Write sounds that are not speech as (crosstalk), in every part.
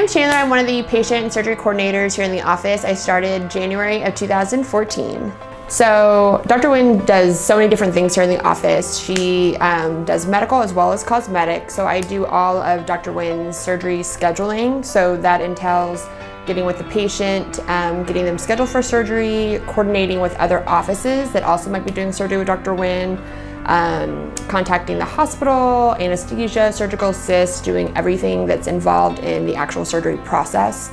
am Chandler. I'm one of the patient and surgery coordinators here in the office. I started January of 2014. So Dr. Nguyen does so many different things here in the office. She um, does medical as well as cosmetic. So I do all of Dr. Nguyen's surgery scheduling. So that entails getting with the patient, um, getting them scheduled for surgery, coordinating with other offices that also might be doing surgery with Dr. Nguyen, um, contacting the hospital, anesthesia, surgical assist, doing everything that's involved in the actual surgery process.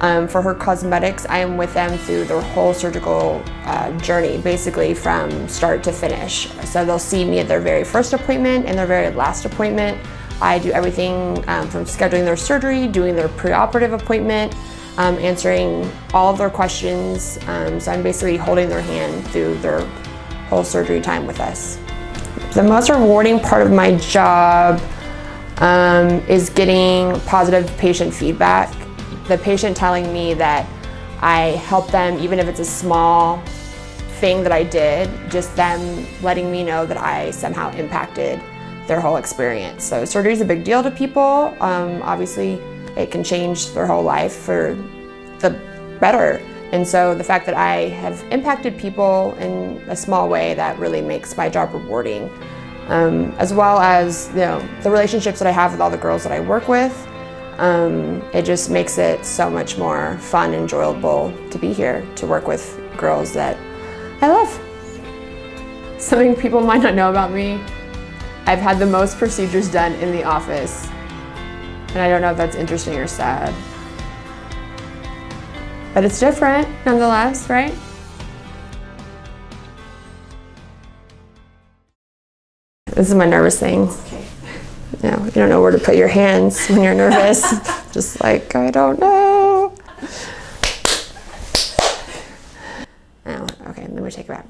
Um, for her cosmetics, I am with them through their whole surgical uh, journey, basically from start to finish. So they'll see me at their very first appointment and their very last appointment. I do everything um, from scheduling their surgery, doing their preoperative appointment, um, answering all of their questions. Um, so I'm basically holding their hand through their whole surgery time with us. The most rewarding part of my job um, is getting positive patient feedback the patient telling me that I help them, even if it's a small thing that I did, just them letting me know that I somehow impacted their whole experience. So surgery is a big deal to people. Um, obviously, it can change their whole life for the better. And so the fact that I have impacted people in a small way, that really makes my job rewarding. Um, as well as you know, the relationships that I have with all the girls that I work with, um, it just makes it so much more fun and enjoyable to be here, to work with girls that I love. Something people might not know about me, I've had the most procedures done in the office. And I don't know if that's interesting or sad. But it's different nonetheless, right? This is my nervous thing you know, you don't know where to put your hands when you're nervous. (laughs) Just like, I don't know. Oh, okay, let me take it back.